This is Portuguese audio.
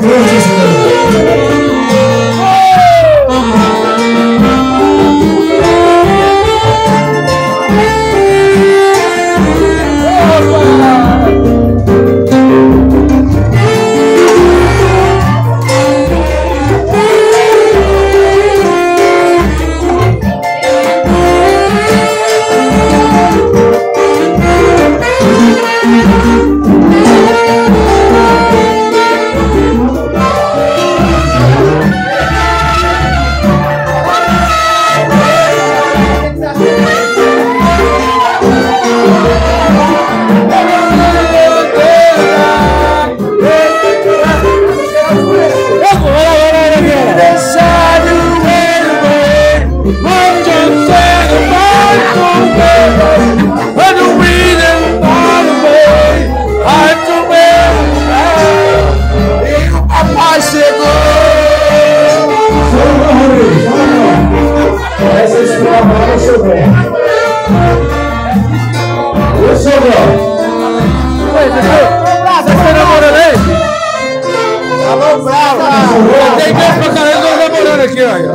Deus. Onde eu chego, vai comigo. When the wind is far away, I do it. E o papai chegou. Senhor, essa história não é seu bem. Ô, senhor. Oi, senhor. Você está namorando aí? Alô, bravo. Tem mesmo pra caralho, nós namorando aqui, olha.